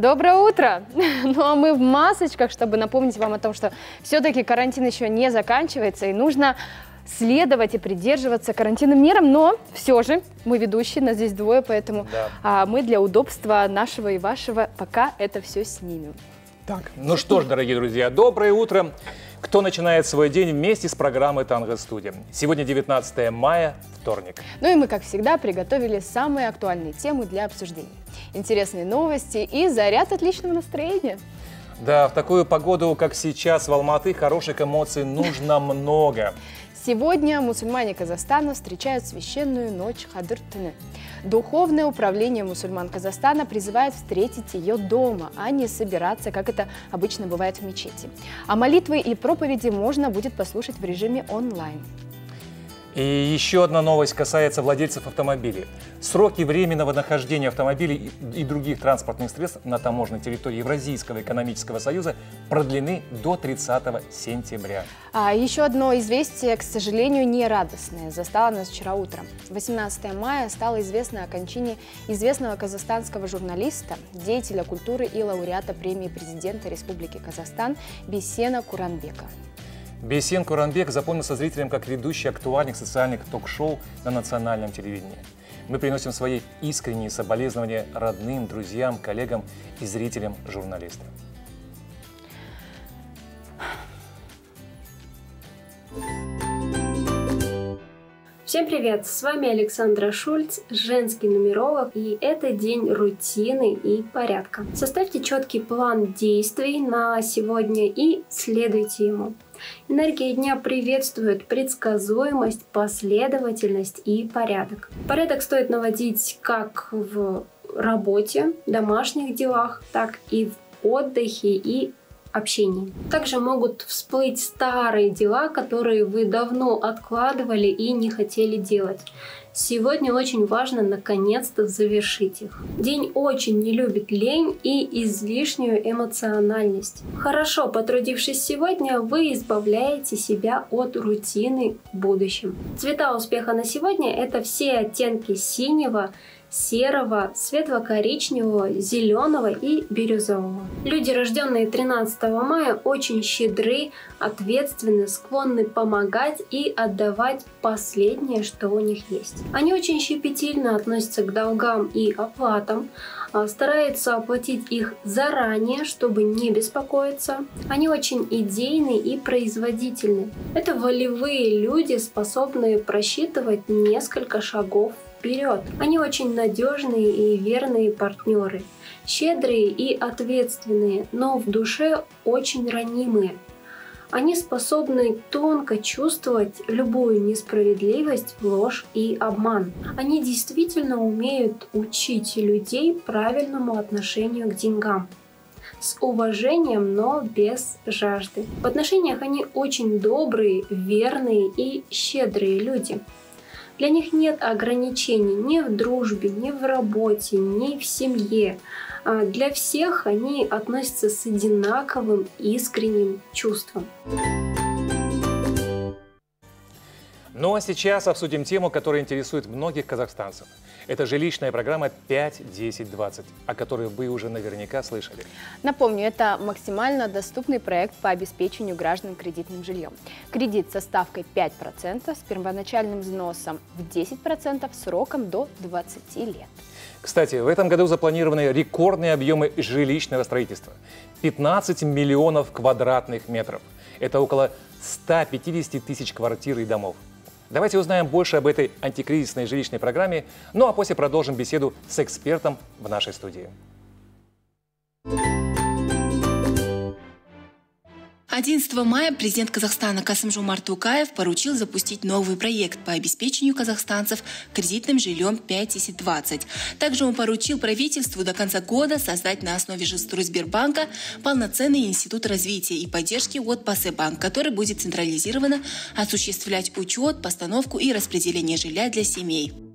Доброе утро! Ну а мы в масочках, чтобы напомнить вам о том, что все-таки карантин еще не заканчивается и нужно следовать и придерживаться карантинным мерам, но все же мы ведущие, нас здесь двое, поэтому да. а, мы для удобства нашего и вашего пока это все снимем. Так, ну что ж, дорогие друзья, доброе утро. Кто начинает свой день вместе с программой Танго Студия? Сегодня 19 мая, вторник. Ну и мы, как всегда, приготовили самые актуальные темы для обсуждения. Интересные новости и заряд отличного настроения. Да, в такую погоду, как сейчас в Алматы, хороших эмоций нужно много. Сегодня мусульмане Казахстана встречают священную ночь Хадыр-Тыны. Духовное управление мусульман Казахстана призывает встретить ее дома, а не собираться, как это обычно бывает в мечети. А молитвы и проповеди можно будет послушать в режиме онлайн. И еще одна новость касается владельцев автомобилей. Сроки временного нахождения автомобилей и других транспортных средств на таможенной территории Евразийского экономического союза продлены до 30 сентября. А еще одно известие, к сожалению, не радостное, застало нас вчера утром. 18 мая стало известно о кончине известного казахстанского журналиста, деятеля культуры и лауреата премии президента Республики Казахстан Бесена Куранбека. Бесен Куранбек запомнился зрителям как ведущий актуальных социальных ток-шоу на национальном телевидении. Мы приносим свои искренние соболезнования родным, друзьям, коллегам и зрителям журналиста. Всем привет! С вами Александра Шульц, женский нумеролог, и это день рутины и порядка. Составьте четкий план действий на сегодня и следуйте ему. Энергия дня приветствует предсказуемость, последовательность и порядок. Порядок стоит наводить как в работе, домашних делах, так и в отдыхе и общении. Также могут всплыть старые дела, которые вы давно откладывали и не хотели делать. Сегодня очень важно наконец-то завершить их. День очень не любит лень и излишнюю эмоциональность. Хорошо потрудившись сегодня, вы избавляете себя от рутины в будущем. Цвета успеха на сегодня это все оттенки синего, серого, светло-коричневого, зеленого и бирюзового. Люди, рожденные 13 мая, очень щедры, ответственны, склонны помогать и отдавать последнее, что у них есть. Они очень щепетильно относятся к долгам и оплатам, а, стараются оплатить их заранее, чтобы не беспокоиться. Они очень идейны и производительны. Это волевые люди, способные просчитывать несколько шагов вперед. Они очень надежные и верные партнеры, щедрые и ответственные, но в душе очень ранимые. Они способны тонко чувствовать любую несправедливость, ложь и обман. Они действительно умеют учить людей правильному отношению к деньгам с уважением, но без жажды. В отношениях они очень добрые, верные и щедрые люди. Для них нет ограничений ни в дружбе, ни в работе, ни в семье. А для всех они относятся с одинаковым искренним чувством. Ну а сейчас обсудим тему, которая интересует многих казахстанцев – это жилищная программа 5-10-20, о которой вы уже наверняка слышали. Напомню, это максимально доступный проект по обеспечению граждан кредитным жильем. Кредит со ставкой 5% с первоначальным взносом в 10% сроком до 20 лет. Кстати, в этом году запланированы рекордные объемы жилищного строительства. 15 миллионов квадратных метров. Это около 150 тысяч квартир и домов. Давайте узнаем больше об этой антикризисной жилищной программе, ну а после продолжим беседу с экспертом в нашей студии. 11 мая президент Казахстана Касым Жумар Тукаев поручил запустить новый проект по обеспечению казахстанцев кредитным жильем 5-10-20. Также он поручил правительству до конца года создать на основе Жилстройсбербанка полноценный институт развития и поддержки от Пасебанк, который будет централизированно осуществлять учет, постановку и распределение жилья для семей.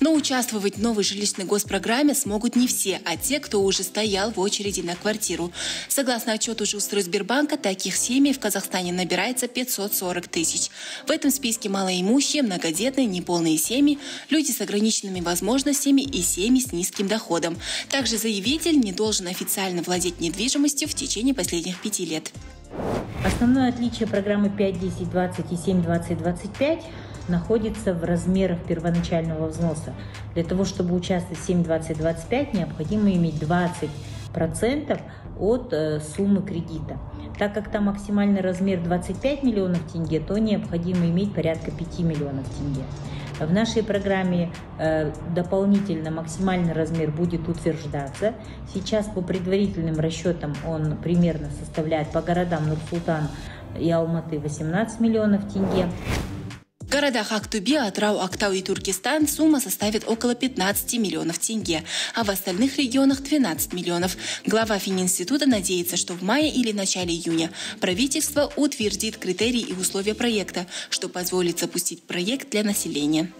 Но участвовать в новой жилищной госпрограмме смогут не все, а те, кто уже стоял в очереди на квартиру. Согласно отчету Жилстройсбербанка, таких семей в Казахстане набирается 540 тысяч. В этом списке малоимущие, многодетные, неполные семьи, люди с ограниченными возможностями и семьи с низким доходом. Также заявитель не должен официально владеть недвижимостью в течение последних пяти лет. Основное отличие программы 5, 10, 20 и 7, 20, 25 находится в размерах первоначального взноса. Для того, чтобы участвовать в 7, 20, 25, необходимо иметь 20% от э, суммы кредита. Так как там максимальный размер 25 миллионов тенге, то необходимо иметь порядка 5 миллионов тенге. В нашей программе э, дополнительно максимальный размер будет утверждаться. Сейчас по предварительным расчетам он примерно составляет по городам Нур-Султан и Алматы 18 миллионов тенге. В городах Актубе, Атрау, Актау и Туркестан сумма составит около 15 миллионов тенге, а в остальных регионах 12 миллионов. Глава Фининститута надеется, что в мае или начале июня правительство утвердит критерии и условия проекта, что позволит запустить проект для населения.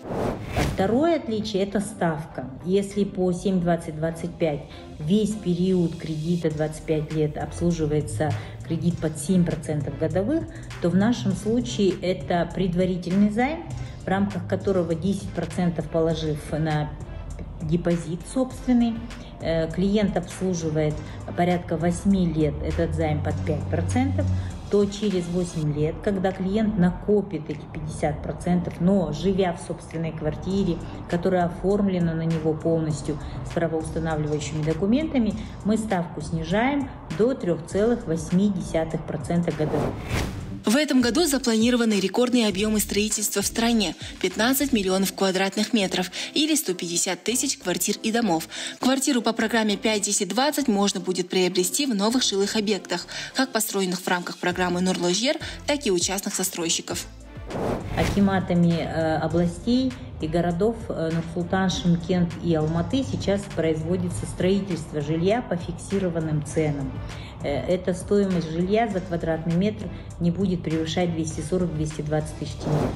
Второе отличие – это ставка. Если по 7.20.25 весь период кредита 25 лет обслуживается кредит под 7% годовых, то в нашем случае это предварительный займ, в рамках которого 10% положив на депозит собственный, э, клиент обслуживает порядка 8 лет этот займ под 5%, то через 8 лет, когда клиент накопит эти 50%, но живя в собственной квартире, которая оформлена на него полностью с правоустанавливающими документами, мы ставку снижаем до 3,8% годовых. В этом году запланированы рекордные объемы строительства в стране – 15 миллионов квадратных метров или 150 тысяч квартир и домов. Квартиру по программе 5-10-20 можно будет приобрести в новых жилых объектах, как построенных в рамках программы «Нурложер», так и у частных застройщиков. Акиматами э, областей и городов э, Нур-Султан, Шимкент и Алматы сейчас производится строительство жилья по фиксированным ценам. Э, эта стоимость жилья за квадратный метр не будет превышать 240-220 тысяч тенге.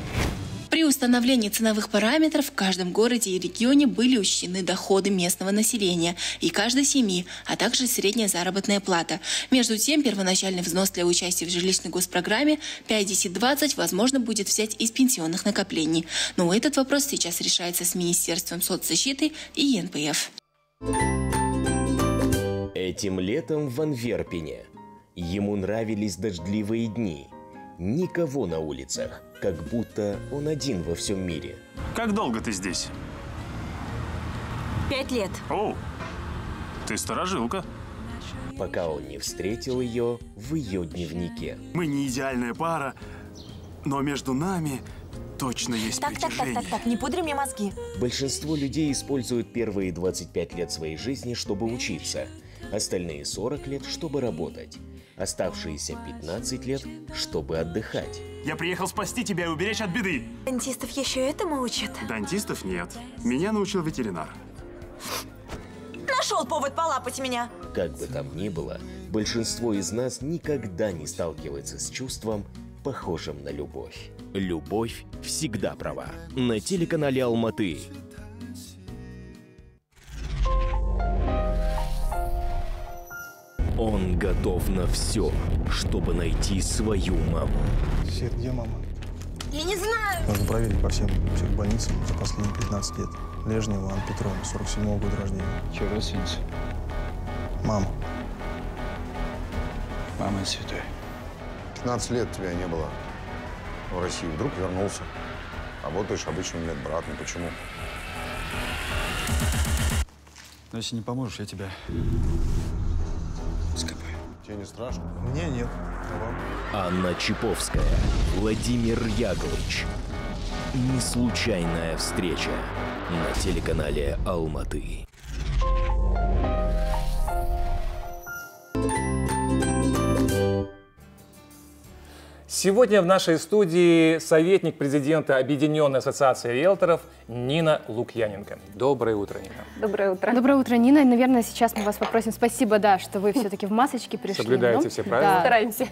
При установлении ценовых параметров в каждом городе и регионе были учтены доходы местного населения и каждой семьи, а также средняя заработная плата. Между тем, первоначальный взнос для участия в жилищной госпрограмме 5-10-20 возможно будет взять из пенсионных накоплений. Но этот вопрос сейчас решается с Министерством соцзащиты и ЕНПФ. Этим летом в Анверпене. Ему нравились дождливые дни. Никого на улицах, как будто он один во всем мире. Как долго ты здесь? Пять лет. О, ты сторожилка. Пока он не встретил ее в ее дневнике. Мы не идеальная пара, но между нами точно есть Так, так, так, так, так, не пудри мне мозги. Большинство людей используют первые 25 лет своей жизни, чтобы учиться. Остальные 40 лет, чтобы работать. Оставшиеся 15 лет, чтобы отдыхать. Я приехал спасти тебя и уберечь от беды. Дантистов еще этому учат. Дантистов нет. Меня научил ветеринар. Нашел повод полапать меня. Как бы там ни было, большинство из нас никогда не сталкивается с чувством, похожим на любовь. Любовь всегда права. На телеканале Алматы. Он готов на все, чтобы найти свою маму. Свет, где мама? Я не знаю. Нужно проверить по всем психбольницам за последние 15 лет. Лежнева Анна Петровна, 47 года рождения. Че, родственница? Мама. Мама святой. 15 лет тебя не было в России. Вдруг вернулся. Работаешь обычным медбратом. Почему? Но если не поможешь, я тебя скопаю. Тебе не страшно? Мне нет. А вам? Анна Чиповская, Владимир Яковлевич. Неслучайная встреча на телеканале Алматы. Сегодня в нашей студии советник президента Объединенной ассоциации риэлторов Нина Лукьяненко. Доброе утро, Нина. Доброе утро. Доброе утро, Нина. И, наверное, сейчас мы вас попросим спасибо, да, что вы все-таки в масочке пришли. Соблюдаете Ну, все правила? Да. Стараемся.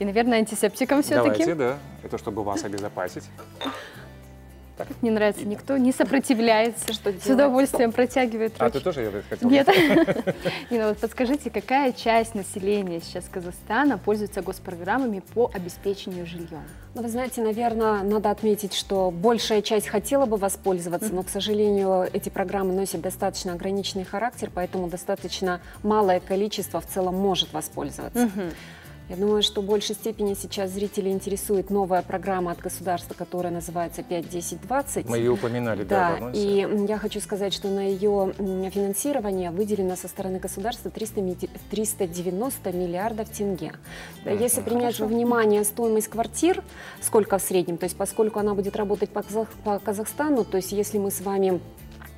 И, наверное, антисептиком все-таки. Давайте, да. Это чтобы вас обезопасить. Так? Мне нравится, никто не сопротивляется, что с удовольствием протягивает А, ручки. ты тоже я так хотел? Нет. Нина, вот подскажите, какая часть населения сейчас Казахстана пользуется госпрограммами по обеспечению жильем? Ну, вы знаете, наверное, надо отметить, что большая часть хотела бы воспользоваться, но, к сожалению, эти программы носят достаточно ограниченный характер, поэтому достаточно малое количество в целом может воспользоваться. Я думаю, что в большей степени сейчас зрителей интересует новая программа от государства, которая называется 5-10-20. Мы ее упоминали, да, Да, и я хочу сказать, что на ее финансирование выделено со стороны государства 300 ми- 390 миллиардов тенге. Да, Если принять во внимание стоимость квартир, сколько в среднем, то есть поскольку она будет работать по, Казах- по Казахстану, то есть если мы с вами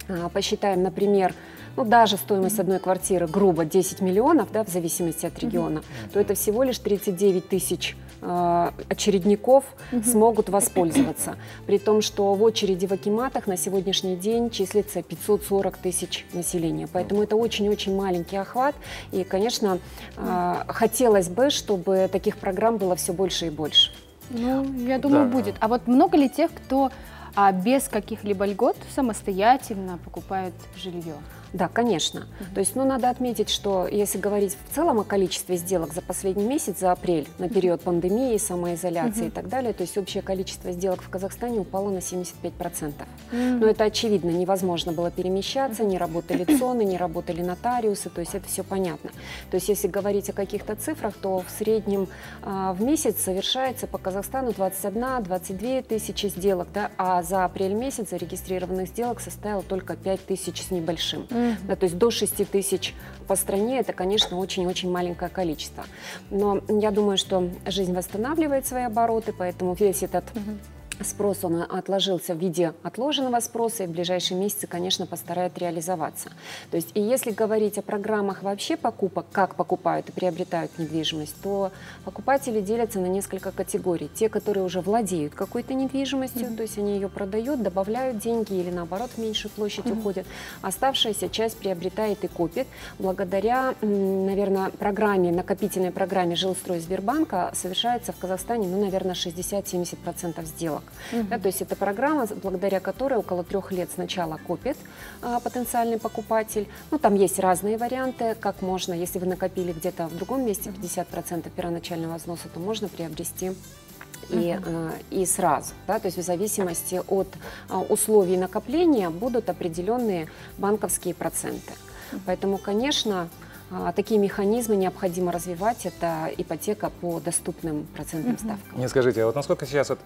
а, посчитаем, например, ну, даже стоимость одной квартиры грубо 10 миллионов, да, в зависимости от региона, то это всего лишь 39 тысяч э, очередников смогут воспользоваться. При том, что в очереди в Акиматах на сегодняшний день числится 540 тысяч населения. Поэтому это очень-очень маленький охват. И, конечно, э, хотелось бы, чтобы таких программ было все больше и больше. Ну, я думаю, Да. будет. А вот много ли тех, кто а, без каких-либо льгот самостоятельно покупает жилье? Да, конечно. То есть, ну, надо отметить, что если говорить в целом о количестве сделок за последний месяц, за апрель, на период пандемии, самоизоляции Мгм. и так далее, то есть общее количество сделок в Казахстане упало на 75%. Мгм. Но это очевидно, невозможно было перемещаться, не работали ЦОНы, не работали нотариусы, то есть это все понятно. То есть если говорить о каких-то цифрах, то в среднем а, в месяц совершается по Казахстану 21-22 тысячи сделок, да, а за апрель месяц зарегистрированных сделок составило только 5 тысяч с небольшим. Да, то есть до 6 тысяч по стране это, конечно, очень-очень маленькое количество. Но я думаю, что жизнь восстанавливает свои обороты, поэтому весь этот спрос, он отложился в виде отложенного спроса и в ближайшие месяцы, конечно, постарает реализоваться. То есть, и если говорить о программах вообще покупок, как покупают и приобретают недвижимость, то покупатели делятся на несколько категорий. Те, которые уже владеют какой-то недвижимостью, то есть они ее продают, добавляют деньги или наоборот в меньшую площадь Мгм. уходят. Оставшаяся часть приобретает и копит благодаря, наверное, программе, накопительной программе «Жилстрой Сбербанка» совершается в Казахстане, ну, наверное, 60-70% сделок. Мгм. Да, то есть это программа, благодаря которой около трех лет сначала копит а, потенциальный покупатель. Ну, там есть разные варианты, как можно, если вы накопили где-то в другом месте 50% первоначального взноса, то можно приобрести и, Мгм. э, и сразу. Да? То есть в зависимости от а, условий накопления будут определенные банковские проценты. Поэтому, конечно, а, такие механизмы необходимо развивать. Это ипотека по доступным процентным Мгм. ставкам. Мне скажите, а вот насколько сейчас вот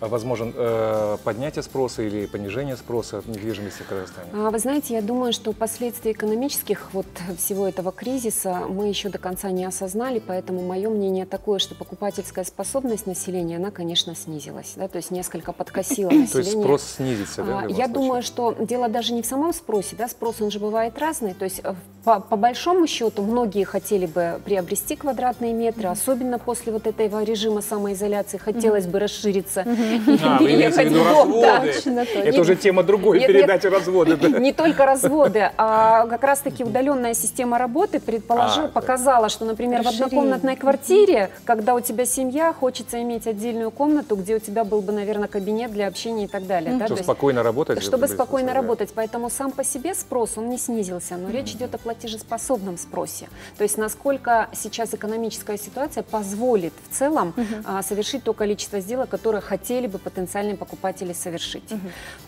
возможен э, поднятие спроса или понижение спроса от недвижимости в Казахстане? А, Вы знаете, я думаю, что последствия экономических вот всего этого кризиса мы еще до конца не осознали, поэтому мое мнение такое, что покупательская способность населения, она, конечно, снизилась, да, то есть несколько подкосила То есть население. спрос снизится, да, А, Я случае? думаю, что дело даже не в самом спросе, да, спрос он же бывает разный, то есть э, по, по большому счету многие хотели бы приобрести квадратные метры, особенно после вот этого режима самоизоляции, хотелось бы расшириться и А, вы имеете в переехать виду в дом, да. разводы? Это уже тема другой Нет, нет. передачи разводы. да. Не только разводы, а как раз-таки удаленная система работы предположила, А, показала, что, например, в однокомнатной квартире, когда у тебя семья, хочется иметь отдельную комнату, где у тебя был бы, наверное, кабинет для общения и так далее. да, то Чтобы спокойно работать. чтобы спокойно работать. Поэтому сам по себе спрос, он не снизился, но речь идет о платежеспособном спросе. То есть насколько сейчас экономическая ситуация позволит в целом а, совершить то количество сделок, которое хотели бы потенциальные покупатели совершить.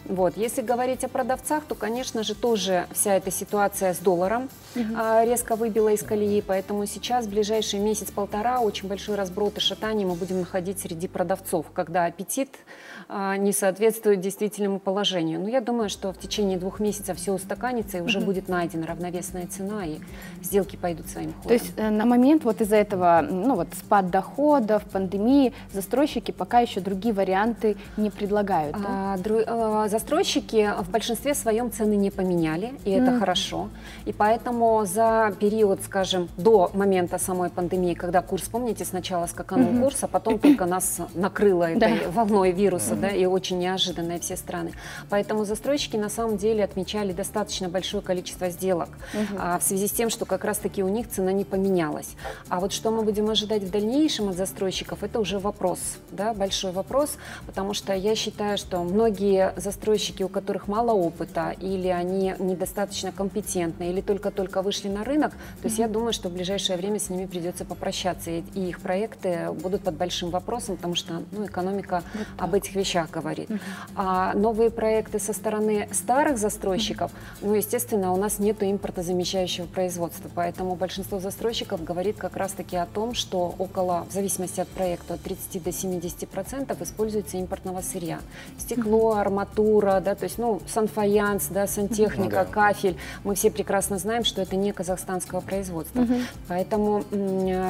Вот. Если говорить о продавцах, то, конечно же, тоже вся эта ситуация с долларом а, резко выбила из колеи, поэтому сейчас, в ближайший месяц-полтора, очень большой разброд и шатание мы будем находить среди продавцов, когда аппетит не соответствует действительному положению. Но я думаю, что в течение двух месяцев все устаканится и уже будет найдена равновесная цена, и сделки пойдут своим ходом. То есть э, на момент вот из-за этого, ну вот спад доходов, пандемии, застройщики пока еще другие варианты не предлагают. да? А, дру- а, застройщики в большинстве своем цены не поменяли, и это Мгм. хорошо. И поэтому за период, скажем, до момента самой пандемии, когда курс, помните, сначала скаканул Мгм. курс, а потом только нас накрыло Да. этой волной вируса, Мгм. Да, и очень неожиданно все страны. Поэтому застройщики на самом деле отмечали достаточно большое количество сделок. Мгм. а, в связи с тем, что как раз-таки у них цена не поменялась. А вот что мы будем ожидать в дальнейшем от застройщиков, это уже вопрос, да, большой вопрос, потому что я считаю, что многие застройщики, у которых мало опыта, или они недостаточно компетентны, или только-только вышли на рынок, то есть я думаю, что в ближайшее время с ними придется попрощаться, и, и их проекты будут под большим вопросом, потому что ну, экономика вот об этих вещах говорит. Угу. А новые проекты со стороны старых застройщиков, угу. ну, естественно, у нас нет импортозамещающего производства, поэтому большинство застройщиков говорит как раз-таки о том, что около, в зависимости от проекта, от 30 до 70 процентов используется импортного сырья. Стекло, арматура, да, то есть, ну, санфаянс, да, сантехника, кафель. Мы все прекрасно знаем, что это не казахстанского производства. Угу. Поэтому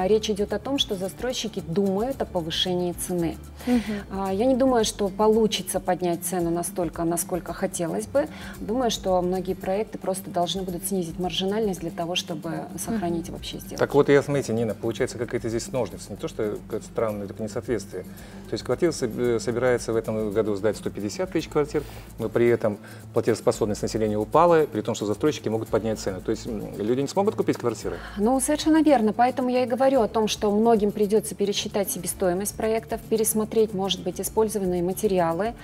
речь идет о том, что застройщики думают о повышении цены. Угу. Я не думаю, что получится поднять цену настолько, насколько хотелось бы. Думаю, что многие проекты просто должны будут снизить маржинальность для того, чтобы сохранить угу. вообще сделку. Так вот, я, смотрите, Нина, получается какая-то здесь ножница. Не то, что какое-то странное только несоответствие. То есть квартира э, собирается в этом году сдать 150 тысяч квартир, но при этом платежеспособность населения упала, при том, что застройщики могут поднять цены. То есть люди не смогут купить квартиры? Ну, совершенно верно. Поэтому я и говорю о том, что многим придется пересчитать себестоимость проектов, пересмотреть, может быть, использованные материалы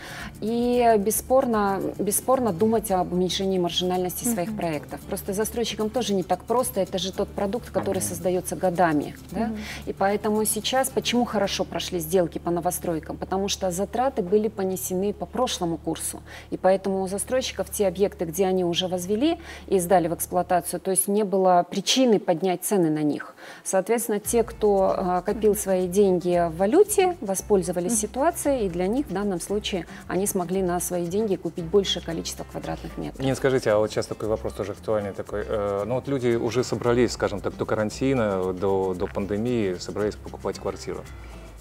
и бесспорно, бесспорно думать об уменьшении маржинальности mm-hmm. своих проектов. Просто застройщикам тоже не так просто. Это же тот продукт, который создается годами. Да? Mm-hmm. И поэтому сейчас, почему хорошо прошли сделки по новостройкам? Потому что затраты были понесены по прошлому курсу. И поэтому у застройщиков те объекты, где они уже возвели и сдали в эксплуатацию, то есть не было причины поднять цены на них. Соответственно, те, кто э, копил свои деньги в валюте, воспользовались ситуацией, и для них данном случае они смогли на свои деньги купить большее количество квадратных метров. Не скажите, а вот сейчас такой вопрос тоже актуальный такой. Э, ну вот люди уже собрались, скажем так, до карантина, до, до пандемии, собрались покупать квартиру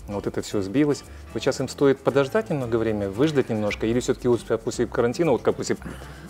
вот это все сбилось. Вот сейчас им стоит подождать немного времени, выждать немножко, или все-таки после карантина, вот как после,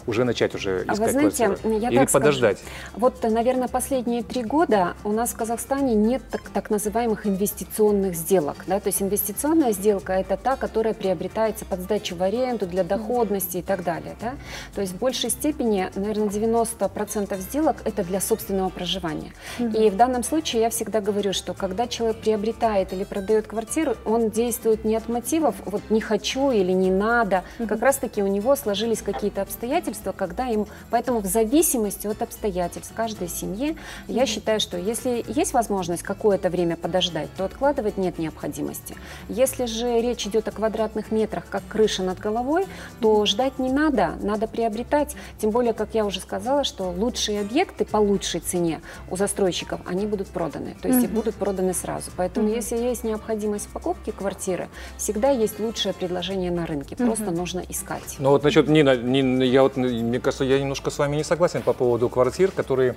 уже начать уже искать а вы знаете, квартиру? Я или подождать? Скажу. Вот, наверное, последние три года у нас в Казахстане нет так, так называемых инвестиционных сделок. Да? То есть инвестиционная сделка – это та, которая приобретается под сдачу в аренду, для доходности и так далее. Да? То есть в большей степени, наверное, 90% сделок – это для собственного проживания. Mm-hmm. И в данном случае я всегда говорю, что когда человек приобретает или продает квартиру, квартиру, он действует не от мотивов, вот не хочу или не надо. Mm-hmm. Как раз-таки у него сложились какие-то обстоятельства, когда им... Поэтому в зависимости от обстоятельств каждой семье, mm-hmm. я считаю, что если есть возможность какое-то время подождать, то откладывать нет необходимости. Если же речь идет о квадратных метрах, как крыша над головой, то ждать не надо, надо приобретать. Тем более, как я уже сказала, что лучшие объекты по лучшей цене у застройщиков, они будут проданы. То есть mm-hmm. и будут проданы сразу. Поэтому mm-hmm. если есть необходимость стоимость покупки квартиры, всегда есть лучшее предложение на рынке. Просто угу. нужно искать. Ну вот насчет Нина, Нина, я вот, мне кажется, я немножко с вами не согласен по поводу квартир, которые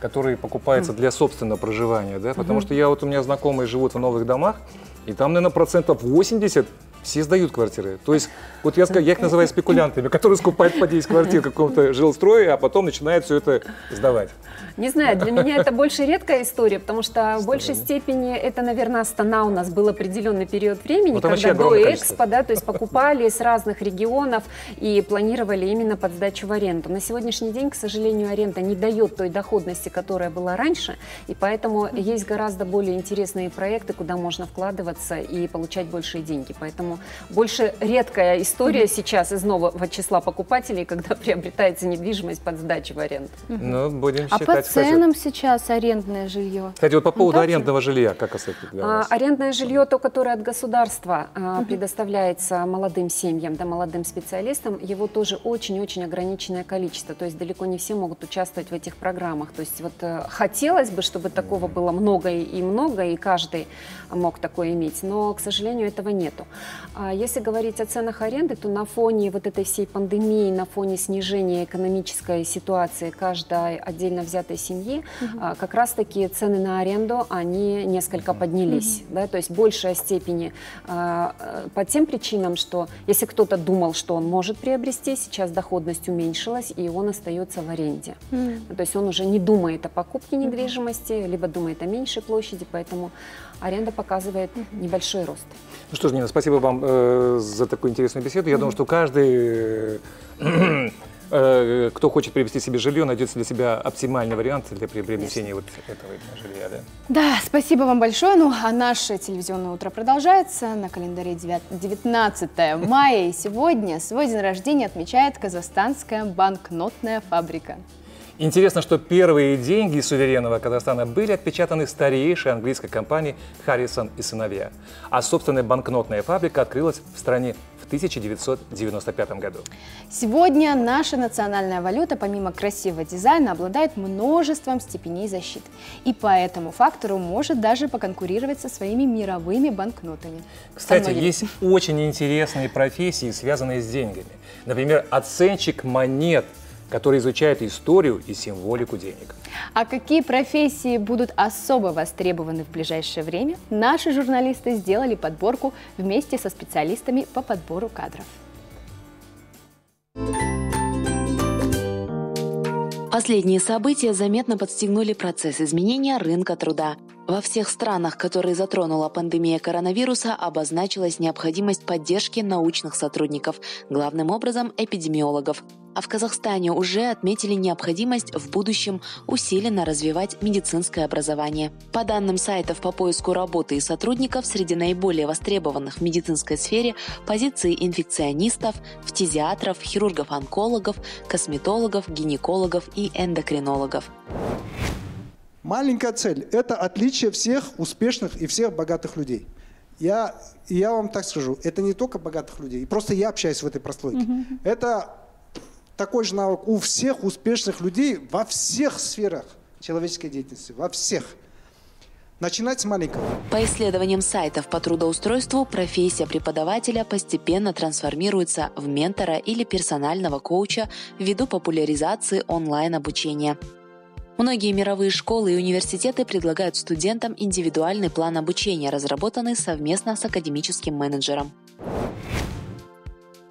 которые покупаются для собственного проживания, да, потому угу. что я вот у меня знакомые живут в новых домах, и там, наверное, процентов 80 все сдают квартиры. То есть, вот я, я их называю спекулянтами, которые скупают по 10 квартир какого-то жилстроя, а потом начинают все это сдавать. Не знаю, для меня это больше редкая история, потому что в большей степени это, наверное, Астана у нас был определенный период времени, ну, когда до Экспо, да, то есть покупали с разных регионов и планировали именно под сдачу в аренду. На сегодняшний день, к сожалению, аренда не дает той доходности, которая была раньше, и поэтому есть гораздо более интересные проекты, куда можно вкладываться и получать большие деньги. Поэтому Поэтому больше редкая история сейчас из нового числа покупателей, когда приобретается недвижимость под сдачу в аренду. Ну, будем а по ценам сейчас арендное жилье? Кстати, вот по поводу ну, арендного жилья, как это для а, Арендное жилье, то, которое от государства а, предоставляется молодым семьям, да, молодым специалистам, его тоже очень-очень ограниченное количество. То есть далеко не все могут участвовать в этих программах. То есть вот э, хотелось бы, чтобы такого было много и много, и каждый мог такое иметь, но, к сожалению, этого нету. А если говорить о ценах аренды, то на фоне вот этой всей пандемии, на фоне снижения экономической ситуации каждой отдельно взятой семьи, угу. как раз-таки цены на аренду, они несколько поднялись. Угу. Да? То есть большая степени а, по тем причинам, что если кто-то думал, что он может приобрести, сейчас доходность уменьшилась, и он остается в аренде. Угу. То есть он уже не думает о покупке недвижимости, либо думает о меньшей площади, поэтому аренда показывает небольшой рост. Ну что ж, Нина, спасибо вам э, за такую интересную беседу. Я думаю, что каждый э, э, кто хочет приобрести себе жилье, найдется для себя оптимальный вариант для приобретения вот этого жилья. Да? Да, спасибо вам большое. Ну, а наше телевизионное утро продолжается. На календаре 19 мая. И сегодня свой день рождения отмечает казахстанская банкнотная фабрика. Интересно, что первые деньги суверенного Казахстана были отпечатаны старейшей английской компанией «Харрисон и сыновья», а собственная банкнотная фабрика открылась в стране в 1995 году. Сегодня наша национальная валюта, помимо красивого дизайна, обладает множеством степеней защиты. И по этому фактору может даже поконкурировать со своими мировыми банкнотами. Кстати, есть очень интересные профессии, связанные с деньгами. Например, оценщик монет – который изучает историю и символику денег. А какие профессии будут особо востребованы в ближайшее время, наши журналисты сделали подборку вместе со специалистами по подбору кадров. Последние события заметно подстегнули процесс изменения рынка труда. Во всех странах, которые затронула пандемия коронавируса, обозначилась необходимость поддержки научных сотрудников, главным образом эпидемиологов. А в Казахстане уже отметили необходимость в будущем усиленно развивать медицинское образование. По данным сайтов по поиску работы и сотрудников, среди наиболее востребованных в медицинской сфере позиции инфекционистов, фтизиатров, хирургов-онкологов, косметологов, гинекологов и эндокринологов. Маленькая цель – это отличие всех успешных и всех богатых людей. Я, я вам так скажу, это не только богатых людей, просто я общаюсь в этой прослойке. Mm-hmm. Это такой же навык у всех успешных людей во всех сферах человеческой деятельности, во всех. Начинать с маленького. По исследованиям сайтов по трудоустройству, профессия преподавателя постепенно трансформируется в ментора или персонального коуча ввиду популяризации онлайн-обучения. Многие мировые школы и университеты предлагают студентам индивидуальный план обучения, разработанный совместно с академическим менеджером.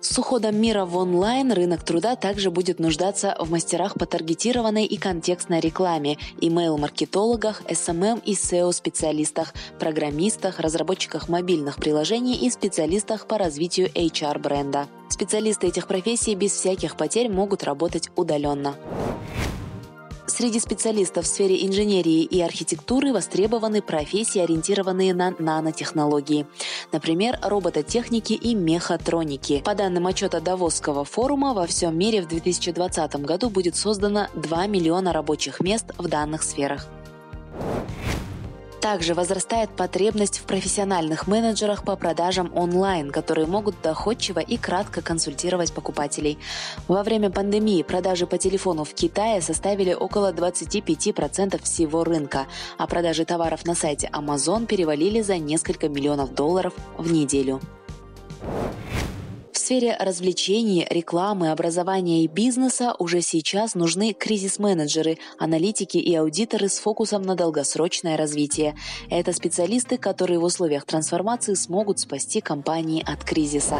С уходом мира в онлайн рынок труда также будет нуждаться в мастерах по таргетированной и контекстной рекламе, имейл-маркетологах, SMM эм и SEO-специалистах, программистах, разработчиках мобильных приложений и специалистах по развитию HR-бренда. Специалисты этих профессий без всяких потерь могут работать удаленно. Среди специалистов в сфере инженерии и архитектуры востребованы профессии, ориентированные на нанотехнологии. Например, робототехники и мехатроники. По данным отчета Давосского форума, во всем мире в 2020 году будет создано 2 миллиона рабочих мест в данных сферах. Также возрастает потребность в профессиональных менеджерах по продажам онлайн, которые могут доходчиво и кратко консультировать покупателей. Во время пандемии продажи по телефону в Китае составили около 25% всего рынка, а продажи товаров на сайте Amazon перевалили за несколько миллионов долларов в неделю сфере развлечений, рекламы, образования и бизнеса уже сейчас нужны кризис-менеджеры, аналитики и аудиторы с фокусом на долгосрочное развитие. Это специалисты, которые в условиях трансформации смогут спасти компании от кризиса.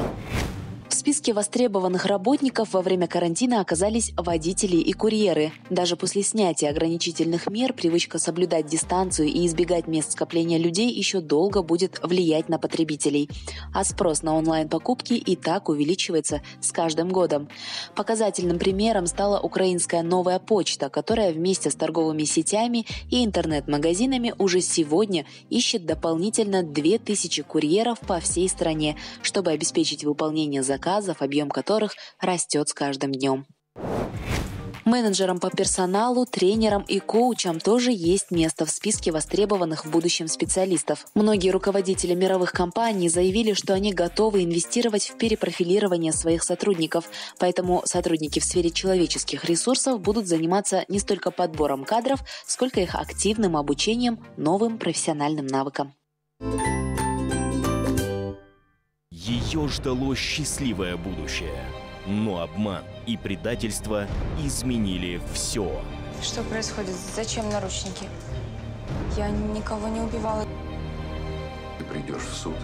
В списке востребованных работников во время карантина оказались водители и курьеры. Даже после снятия ограничительных мер привычка соблюдать дистанцию и избегать мест скопления людей еще долго будет влиять на потребителей. А спрос на онлайн-покупки и так увеличивается с каждым годом. Показательным примером стала украинская новая почта, которая вместе с торговыми сетями и интернет-магазинами уже сегодня ищет дополнительно 2000 курьеров по всей стране, чтобы обеспечить выполнение заказов заказов, объем которых растет с каждым днем. Менеджерам по персоналу, тренерам и коучам тоже есть место в списке востребованных в будущем специалистов. Многие руководители мировых компаний заявили, что они готовы инвестировать в перепрофилирование своих сотрудников, поэтому сотрудники в сфере человеческих ресурсов будут заниматься не столько подбором кадров, сколько их активным обучением новым профессиональным навыкам. Ее ждало счастливое будущее. Но обман и предательство изменили все. Что происходит? Зачем наручники? Я никого не убивала. Ты придешь в суд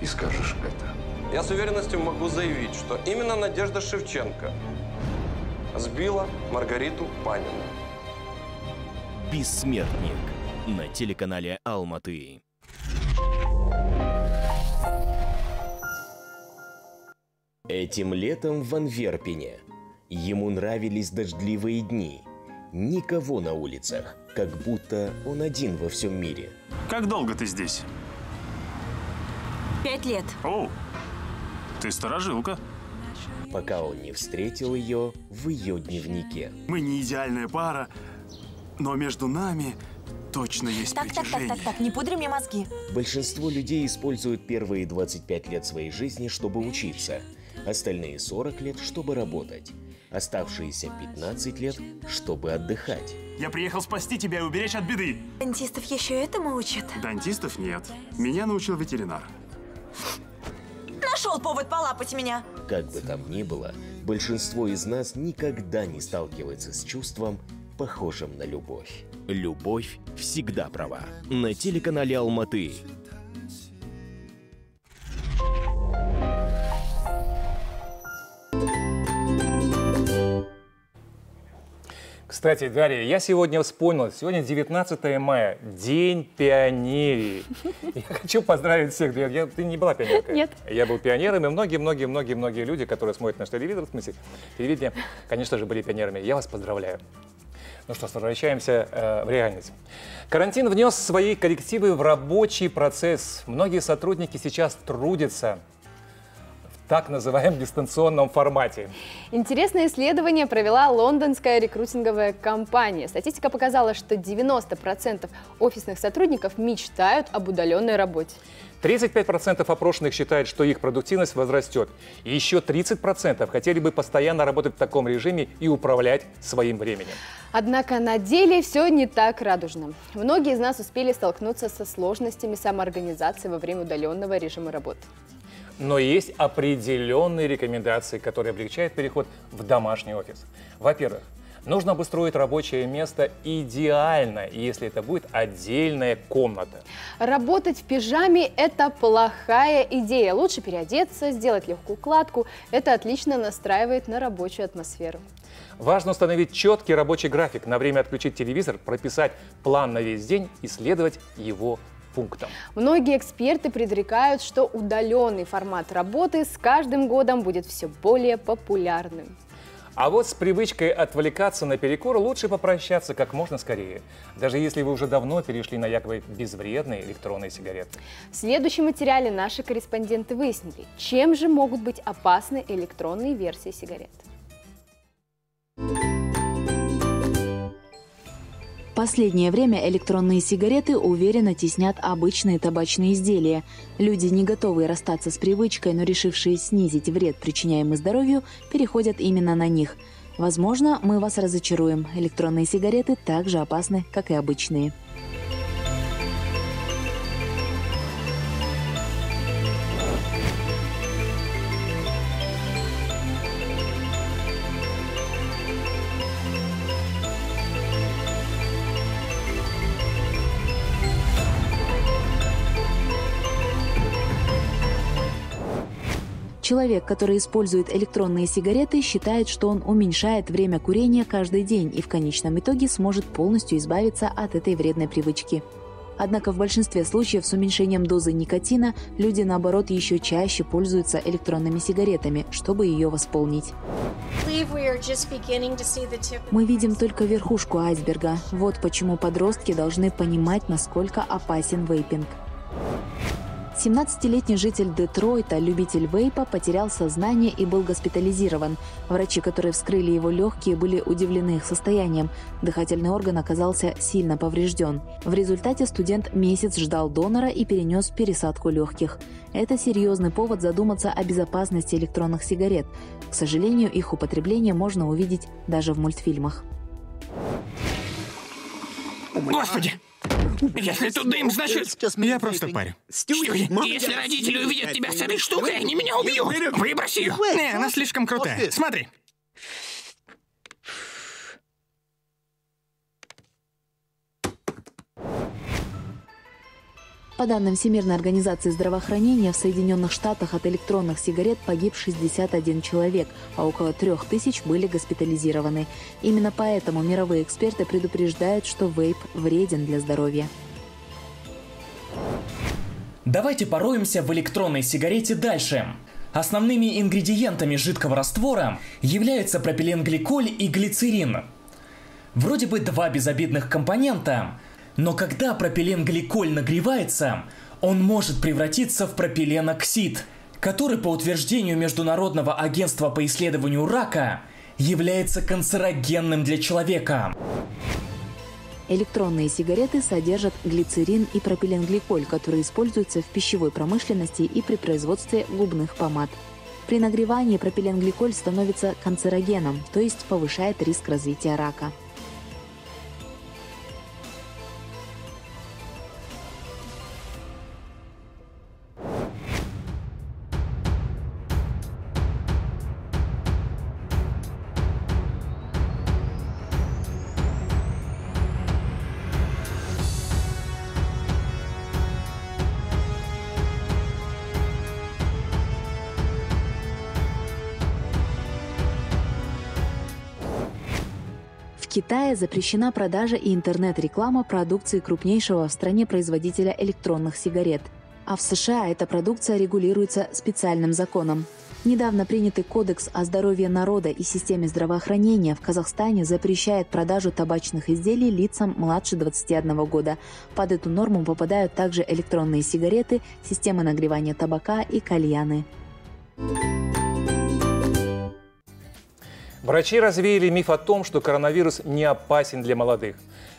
и скажешь это. Я с уверенностью могу заявить, что именно Надежда Шевченко сбила Маргариту Панину. Бессмертник на телеканале Алматы. Этим летом в Анверпене Ему нравились дождливые дни. Никого на улицах, как будто он один во всем мире. Как долго ты здесь? Пять лет. О, ты сторожилка. Пока он не встретил ее в ее дневнике. Мы не идеальная пара, но между нами точно есть Так, так, так, так, так, не пудри мне мозги. Большинство людей используют первые 25 лет своей жизни, чтобы учиться. Остальные 40 лет, чтобы работать. Оставшиеся 15 лет, чтобы отдыхать. Я приехал спасти тебя и уберечь от беды. Дантистов еще этому учат. Дантистов нет. Меня научил ветеринар. Нашел повод полапать меня. Как бы там ни было, большинство из нас никогда не сталкивается с чувством, похожим на любовь. Любовь всегда права. На телеканале Алматы. Кстати, Дарья, я сегодня вспомнил, сегодня 19 мая, День пионерии. Я хочу поздравить всех. Я, я- ты не была пионеркой? Нет. Я был пионером, и многие-многие-многие-многие люди, которые смотрят наш телевизор, в смысле телевидение, конечно же, были пионерами. Я вас поздравляю. Ну что ж, возвращаемся э, в реальность. Карантин внес свои коррективы в рабочий процесс. Многие сотрудники сейчас трудятся так называемом дистанционном формате. Интересное исследование провела лондонская рекрутинговая компания. Статистика показала, что 90% офисных сотрудников мечтают об удаленной работе. 35% опрошенных считают, что их продуктивность возрастет. И еще 30% хотели бы постоянно работать в таком режиме и управлять своим временем. Однако на деле все не так радужно. Многие из нас успели столкнуться со сложностями самоорганизации во время удаленного режима работы. Но есть определенные рекомендации, которые облегчают переход в домашний офис. Во-первых, нужно обустроить рабочее место идеально, если это будет отдельная комната. Работать в пижаме – это плохая идея. Лучше переодеться, сделать легкую укладку. Это отлично настраивает на рабочую атмосферу. Важно установить четкий рабочий график, на время отключить телевизор, прописать план на весь день и следовать его пунктам. Многие эксперты предрекают, что удаленный формат работы с каждым годом будет все более популярным. А вот с привычкой отвлекаться на перекур лучше попрощаться как можно скорее, даже если вы уже давно перешли на якобы безвредные электронные сигареты. В следующем материале наши корреспонденты выяснили, чем же могут быть опасны электронные версии сигарет. Последнее время электронные сигареты уверенно теснят обычные табачные изделия. Люди, не готовые расстаться с привычкой, но решившие снизить вред, причиняемый здоровью, переходят именно на них. Возможно, мы вас разочаруем. Электронные сигареты так же опасны, как и обычные. Человек, который использует электронные сигареты, считает, что он уменьшает время курения каждый день и в конечном итоге сможет полностью избавиться от этой вредной привычки. Однако в большинстве случаев с уменьшением дозы никотина люди, наоборот, еще чаще пользуются электронными сигаретами, чтобы ее восполнить. Мы видим только верхушку айсберга. Вот почему подростки должны понимать, насколько опасен вейпинг. 17-летний житель Детройта, любитель вейпа, потерял сознание и был госпитализирован. Врачи, которые вскрыли его легкие, были удивлены их состоянием. Дыхательный орган оказался сильно поврежден. В результате студент месяц ждал донора и перенес пересадку легких. Это серьезный повод задуматься о безопасности электронных сигарет. К сожалению, их употребление можно увидеть даже в мультфильмах. Господи! Если тут дым, значит... Я просто парю. Стюи, если родители увидят тебя с этой штукой, они меня убьют. Выброси ее. Не, она слишком крутая. Смотри. По данным Всемирной организации здравоохранения, в Соединенных Штатах от электронных сигарет погиб 61 человек, а около 3000 были госпитализированы. Именно поэтому мировые эксперты предупреждают, что вейп вреден для здоровья. Давайте пороемся в электронной сигарете дальше. Основными ингредиентами жидкого раствора являются пропиленгликоль и глицерин. Вроде бы два безобидных компонента, но когда пропиленгликоль нагревается, он может превратиться в пропиленоксид, который по утверждению Международного агентства по исследованию рака является канцерогенным для человека. Электронные сигареты содержат глицерин и пропиленгликоль, которые используются в пищевой промышленности и при производстве губных помад. При нагревании пропиленгликоль становится канцерогеном, то есть повышает риск развития рака. Китае запрещена продажа и интернет-реклама продукции крупнейшего в стране производителя электронных сигарет. А в США эта продукция регулируется специальным законом. Недавно принятый Кодекс о здоровье народа и системе здравоохранения в Казахстане запрещает продажу табачных изделий лицам младше 21 года. Под эту норму попадают также электронные сигареты, системы нагревания табака и кальяны. Врачи развеяли миф о том, что коронавирус не опасен для молодых.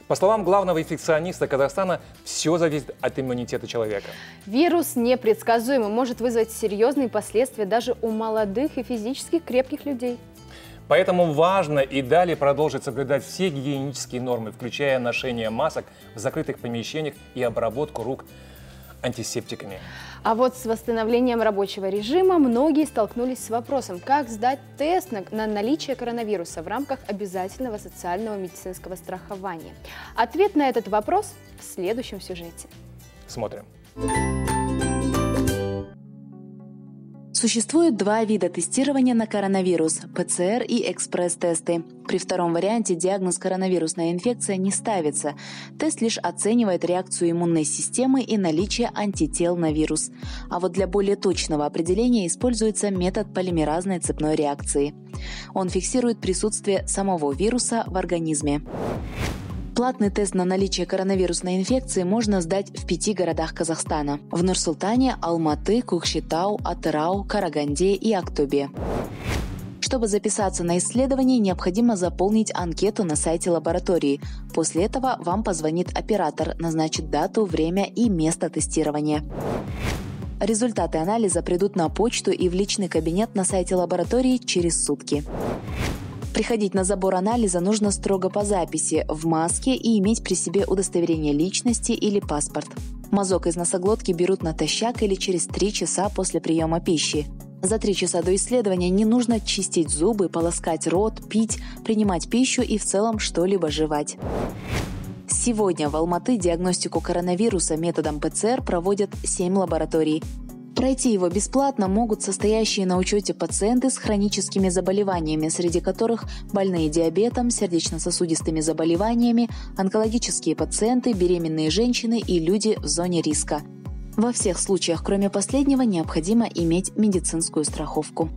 По словам главного инфекциониста Казахстана, все зависит от иммунитета человека. Вирус непредсказуемый, может вызвать серьезные последствия даже у молодых и физически крепких людей. Поэтому важно и далее продолжить соблюдать все гигиенические нормы, включая ношение масок в закрытых помещениях и обработку рук антисептиками. А вот с восстановлением рабочего режима многие столкнулись с вопросом, как сдать тест на, на наличие коронавируса в рамках обязательного социального медицинского страхования. Ответ на этот вопрос в следующем сюжете. Смотрим. Существует два вида тестирования на коронавирус – ПЦР и экспресс-тесты. При втором варианте диагноз коронавирусная инфекция не ставится. Тест лишь оценивает реакцию иммунной системы и наличие антител на вирус. А вот для более точного определения используется метод полимеразной цепной реакции. Он фиксирует присутствие самого вируса в организме. Платный тест на наличие коронавирусной инфекции можно сдать в пяти городах Казахстана. В Нур-Султане, Алматы, Кукшетау, Атырау, Караганде и Актобе. Чтобы записаться на исследование, необходимо заполнить анкету на сайте лаборатории. После этого вам позвонит оператор, назначит дату, время и место тестирования. Результаты анализа придут на почту и в личный кабинет на сайте лаборатории через сутки. Приходить на забор анализа нужно строго по записи, в маске и иметь при себе удостоверение личности или паспорт. Мазок из носоглотки берут натощак или через 3 часа после приема пищи. За три часа до исследования не нужно чистить зубы, полоскать рот, пить, принимать пищу и в целом что-либо жевать. Сегодня в Алматы диагностику коронавируса методом ПЦР проводят 7 лабораторий. Пройти его бесплатно могут состоящие на учете пациенты с хроническими заболеваниями, среди которых больные диабетом, сердечно-сосудистыми заболеваниями, онкологические пациенты, беременные женщины и люди в зоне риска. Во всех случаях, кроме последнего, необходимо иметь медицинскую страховку.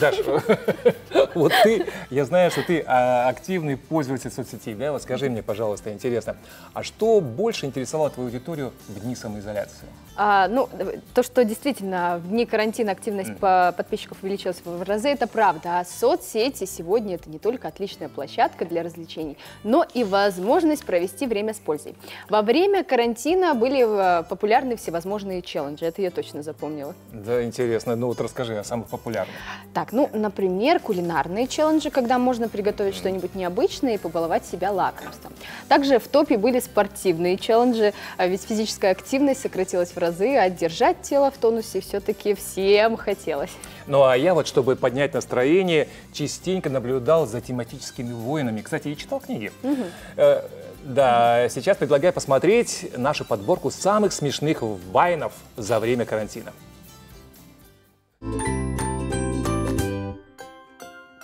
Даш, вот ты, я знаю, что ты а, активный пользователь соцсетей, да? Вот скажи мне, пожалуйста, интересно, а что больше интересовало твою аудиторию в дни самоизоляции? А, ну, то, что действительно в дни карантина активность mm. подписчиков увеличилась в разы, это правда. А соцсети сегодня это не только отличная площадка для развлечений, но и возможность провести время с пользой. Во время карантина были э, популярны всевозможные челленджи, это я точно запомнила. Да, интересно. Ну вот расскажи о самых популярных. Так, ну, например, кулинарные челленджи, когда можно приготовить что-нибудь необычное и побаловать себя лакомством. Также в топе были спортивные челленджи, а ведь физическая активность сократилась в разы, а держать тело в тонусе все-таки всем хотелось. Ну а я вот, чтобы поднять настроение, частенько наблюдал за тематическими войнами. Кстати, и читал книги. Угу. Э, да, угу. сейчас предлагаю посмотреть нашу подборку самых смешных вайнов за время карантина.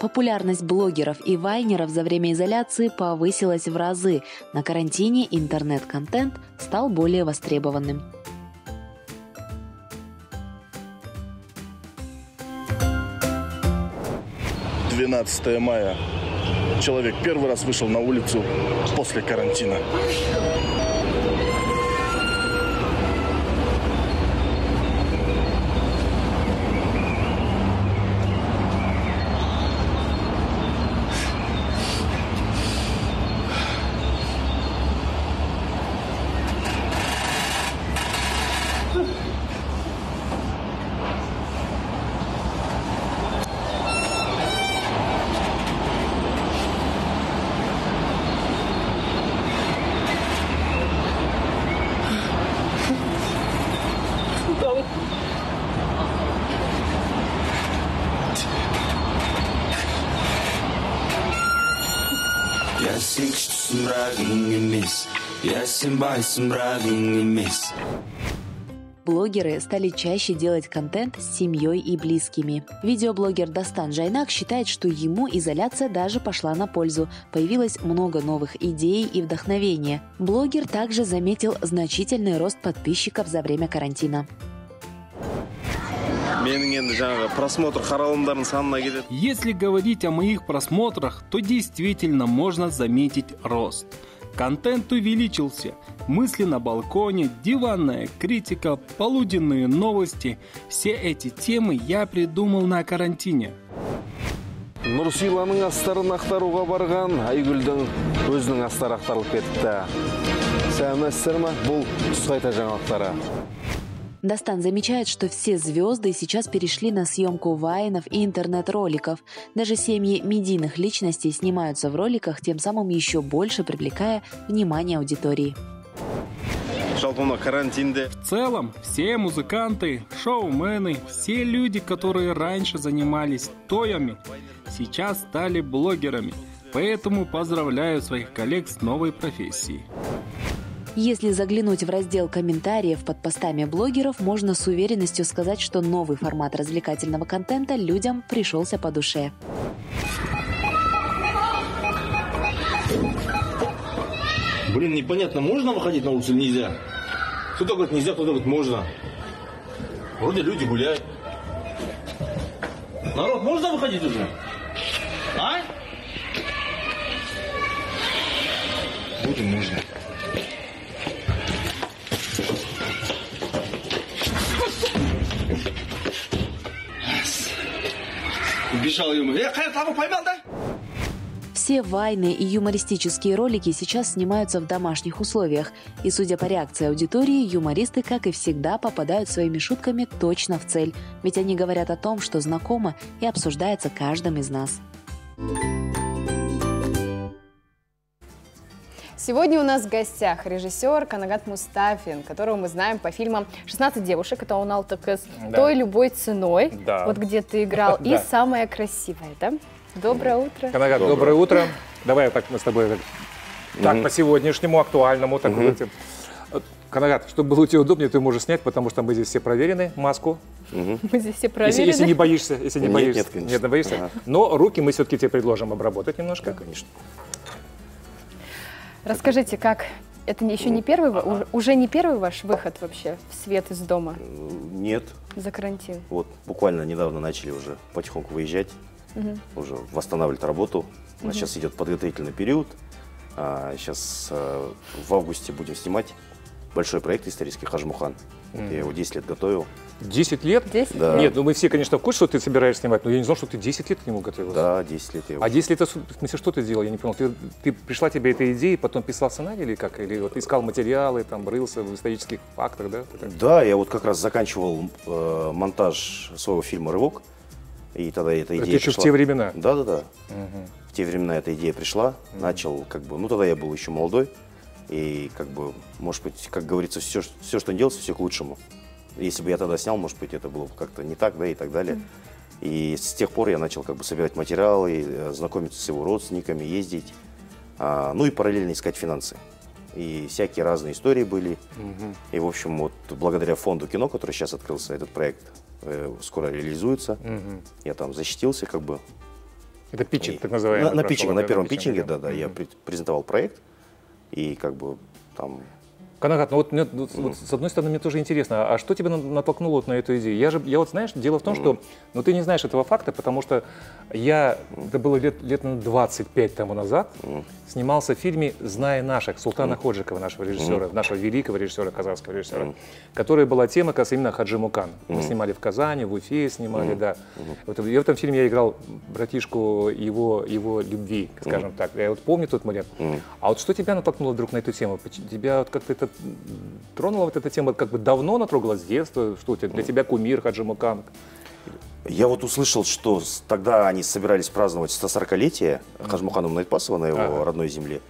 Популярность блогеров и вайнеров за время изоляции повысилась в разы. На карантине интернет-контент стал более востребованным. 12 мая. Человек первый раз вышел на улицу после карантина. Блогеры стали чаще делать контент с семьей и близкими. Видеоблогер Дастан Жайнак считает, что ему изоляция даже пошла на пользу. Появилось много новых идей и вдохновения. Блогер также заметил значительный рост подписчиков за время карантина. Если говорить о моих просмотрах, то действительно можно заметить рост. Контент увеличился. Мысли на балконе, диванная критика, полуденные новости. Все эти темы я придумал на карантине. нұрсиланың астарын ақтаруға барған айгүлдің өзінің астары ақтарылып кетіпті сәлеметсіздер ма бұл түс қайта жаңалықтары Дастан замечает, что все звезды сейчас перешли на съемку вайнов и интернет-роликов. Даже семьи медийных личностей снимаются в роликах, тем самым еще больше привлекая внимание аудитории. В целом, все музыканты, шоумены, все люди, которые раньше занимались тоями, сейчас стали блогерами. Поэтому поздравляю своих коллег с новой профессией. Если заглянуть в раздел комментариев под постами блогеров, можно с уверенностью сказать, что новый формат развлекательного контента людям пришелся по душе. Блин, непонятно, можно выходить на улицу или нельзя? Кто-то говорит нельзя, кто-то говорит можно. Вроде люди гуляют. Народ, можно выходить уже? А? Вроде можно. Убежал ему. Эх, я того поймал, да? Все вайны и юмористические ролики сейчас снимаются в домашних условиях. И судя по реакции аудитории, юмористы, как и всегда, попадают своими шутками точно в цель. Ведь они говорят о том, что знакомо и обсуждается каждым из нас. Сегодня у нас в гостях режиссер Канагат Мустафин, которого мы знаем по фильмам «16 девушек», это он Алтакес, да. «Той любой ценой», да. вот где ты играл, и «Самая красивая», да? Доброе утро. Канагат, доброе, доброе утро. Давай так мы с тобой так, mm-hmm. так по сегодняшнему актуальному. Так mm-hmm. вот, Канагат, чтобы было тебе удобнее, ты можешь снять, потому что мы здесь все проверены, маску. Угу. Мы здесь все проверены. Если, если не боишься, если не нет, боишься. Нет, конечно. Нет, не боишься. Ага. Но руки мы все-таки тебе предложим обработать немножко. Да, конечно. Расскажите, как это еще не первый, ага. уже не первый ваш выход вообще в свет из дома? Нет. За карантин. Вот буквально недавно начали уже потихоньку выезжать, угу. уже восстанавливать работу. У нас угу. сейчас идет подготовительный период. А, сейчас а, в августе будем снимать большой проект исторический Хажмухан. Mm. Я его 10 лет готовил. 10 лет? 10 да. Нет, ну мы все, конечно, в курсе, что ты собираешься снимать, но я не знал, что ты 10 лет к нему готовился. Да, 10 лет я его. А 10 лет, в смысле, что ты делал? Я не понял. Ты, ты пришла тебе эта идея, потом писал сценарий или как? Или вот искал материалы, там, рылся в исторических фактах, да? Да, я вот как раз заканчивал э, монтаж своего фильма «Рывок», и тогда эта идея Это еще пришла. в те времена? Да, да, да. Угу. В те времена эта идея пришла, угу. начал как бы, ну тогда я был еще молодой, и как бы, может быть, как говорится, все, все что делается, все к лучшему. Если бы я тогда снял, может быть, это было бы как-то не так, да, и так далее. И с тех пор я начал как бы собирать материалы, э, знакомиться с его родственниками, ездить, а, ну и параллельно искать финансы. И всякие разные истории были. Угу. И, в общем, вот благодаря фонду кино, который сейчас открылся, этот проект э, скоро реализуется. Угу. Я там защитился, как бы, Это питчинг, И- так называемый, На, на прошел, питчинге, да, на первом питчинге, да, да, я пред- презентовал проект, и как бы там Канагат, ну вот, мне, вот- вот с одной стороны, мне тоже интересно, а что тебя на- натолкнуло вот на эту идею? Я же, я вот, знаешь, дело в том, что, ну, ты не знаешь этого факта, потому что я, это было лет, лет на 25 тому назад, снимался в фильме «Зная наших» Султана Ходжикова, нашего режиссера, нашего великого режиссера, казахского режиссера, которая была тема как раз именно Хаджи Мукан. Мы снимали в Казани, в Уфе снимали, да. Вот, и в этом фильме я играл братишку его, его любви, скажем так. Я вот помню тот момент. А вот что тебя натолкнуло вдруг на эту тему? Тебя вот как-то это тронула вот эта тема, как бы давно натрогала с детства? Что у тебя, для тебя кумир Хаджи Мукан? Я вот услышал, что тогда они собирались праздновать 140-летие Хажмухана Найтпасова на его Ага. родной земле.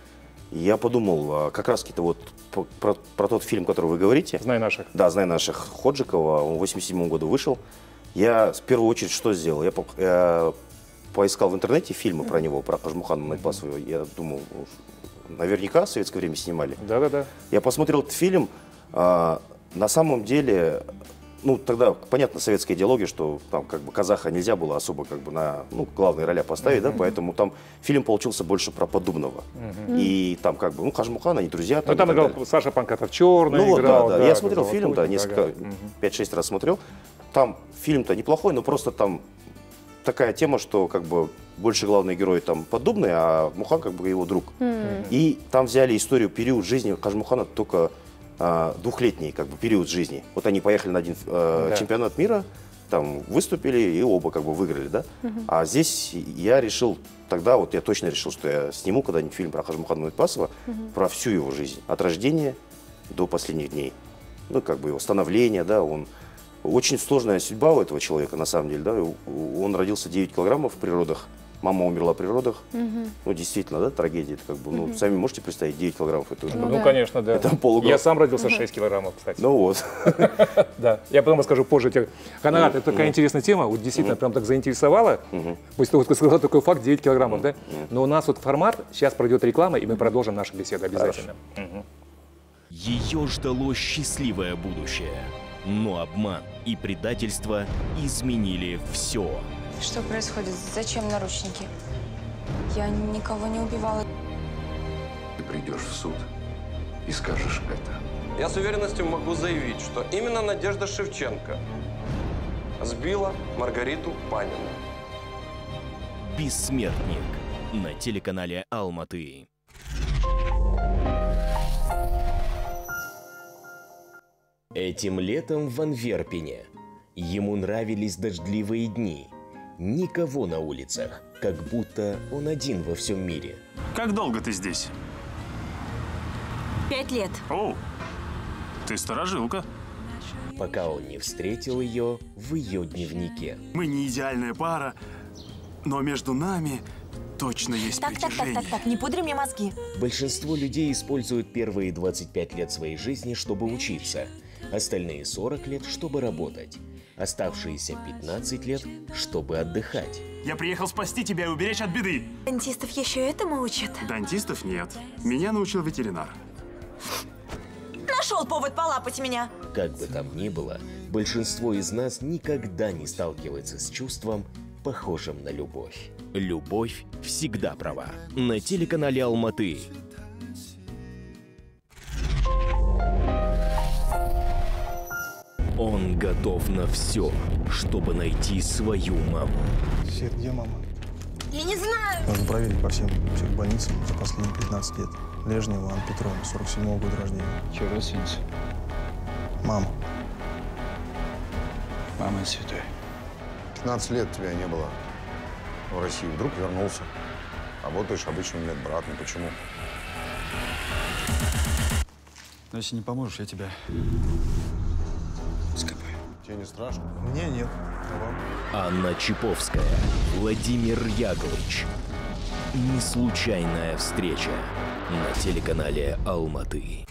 И я подумал, а, как раз то вот про, про тот фильм, который вы говорите. «Знай наших». Да, «Знай наших» Ходжикова, он в 87 году вышел. Я в первую очередь что сделал? Я, по- я поискал в интернете фильмы про него, про Хажмухана Найтпасова. Я думал, наверняка в советское время снимали. Да-да-да. Я посмотрел этот фильм. а, на самом деле, ну, тогда, понятно, советская идеология, что там как бы казаха нельзя было особо как бы на ну, главные роля поставить, да, Мгм. поэтому там фильм получился больше про Поддубного. Мгм. И там как бы, ну, Хажмухан, они друзья. Ну, и там играл далее. Саша Панкатов черный, Ну играл. да, да. Я да, смотрел да, фильм, да, несколько. Мгм. 5-6 раз смотрел. Там фильм-то неплохой, но просто там такая тема, что как бы больше главный герой там Поддубный, а Мухан как бы его друг. Мгм. И там взяли историю, период жизни Хажмухана только а, двухлетний как бы период жизни. Вот они поехали на один э, Да. чемпионат мира, там выступили и оба как бы выиграли, да. Мгм. А здесь я решил тогда, вот я точно решил, что я сниму когда-нибудь фильм про Хажмухана Найтпасова, Мгм. про всю его жизнь, от рождения до последних дней. Ну, как бы его становление, да, он... Очень сложная судьба у этого человека, на самом деле, да. Он родился 9 килограммов в природах, мама умерла в природах. Мгм. Ну, действительно, да, трагедия. Это как бы, ну, Мгм. сами можете представить, 9 килограммов это уже. Ну, как бы- конечно, да. Это полугода. Я сам родился 6 килограммов, кстати. Ну вот. Да, я потом расскажу позже. Канагат, это такая интересная тема, вот действительно прям так заинтересовала. После того, как ты сказал такой факт, 9 килограммов, да? Но у нас вот формат, сейчас пройдет реклама, и мы продолжим нашу беседу обязательно. Ее ждало счастливое будущее. Но обман и предательство изменили все. Что происходит? Зачем наручники? Я никого не убивала. Ты придешь в суд и скажешь это. Я с уверенностью могу заявить, что именно Надежда Шевченко сбила Маргариту Панину. Бессмертник на телеканале Алматы. Этим летом в Анверпене ему нравились дождливые дни. Никого на улицах, как будто он один во всем мире. Как долго ты здесь? Пять лет. О, ты сторожилка. Пока он не встретил ее в ее дневнике. Мы не идеальная пара, но между нами точно есть Так, так, так, притяжение. так, так, не пудри мне мозги. Большинство людей используют первые 25 лет своей жизни, чтобы учиться. Остальные 40 лет, чтобы работать. Оставшиеся 15 лет, чтобы отдыхать. Я приехал спасти тебя и уберечь от беды. Дантистов еще этому учат. Дантистов нет. Меня научил ветеринар. Нашел повод полапать меня. Как бы там ни было, большинство из нас никогда не сталкивается с чувством, похожим на любовь. Любовь всегда права. На телеканале Алматы. Он готов на все, чтобы найти свою маму. Свет, где мама? Я не знаю. Нужно проверить по всем психбольницам за последние 15 лет. Лежнева Анна Петровна, 47 года рождения. Че, родственница? Мама. Мама святой. 15 лет тебя не было в России. Вдруг вернулся. Работаешь обычным медбратом. Почему? Но если не поможешь, я тебя. Тебе не страшно? Мне нет. Анна Чиповская, Владимир Яковлевич. Неслучайная встреча на телеканале Алматы.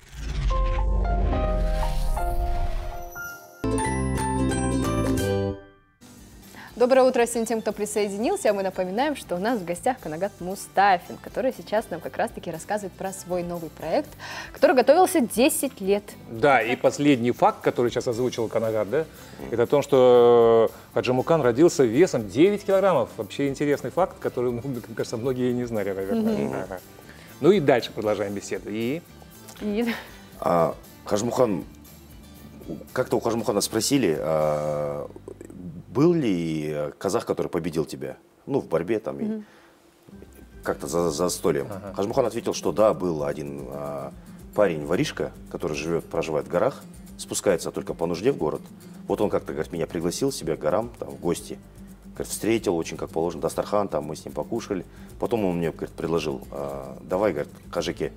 Доброе утро всем тем, кто присоединился. Мы напоминаем, что у нас в гостях Канагат Мустафин, который сейчас нам как раз-таки рассказывает про свой новый проект, который готовился 10 лет. Да, и последний факт, который сейчас озвучил Канагат, да, это о том, что Хаджимукан родился весом 9 килограммов. Вообще интересный факт, который, ну, мне кажется, многие не знали, наверное. Мгм. Ага. Ну и дальше продолжаем беседу. И И- А Хажмухан, как-то у Хажмухана спросили, а, был ли казах, который победил тебя? Ну, в борьбе там, и Мгм. как-то за, за столем. Хажмухан ответил, что да, был один а, парень, воришка, который живет, проживает в горах, спускается только по нужде в город. Вот он как-то, говорит, меня пригласил себя к горам, там, в гости. Говорит, встретил очень, как положено, Дастархан, там мы с ним покушали. Потом он мне, говорит, предложил, «А, давай, говорит, Кажеке,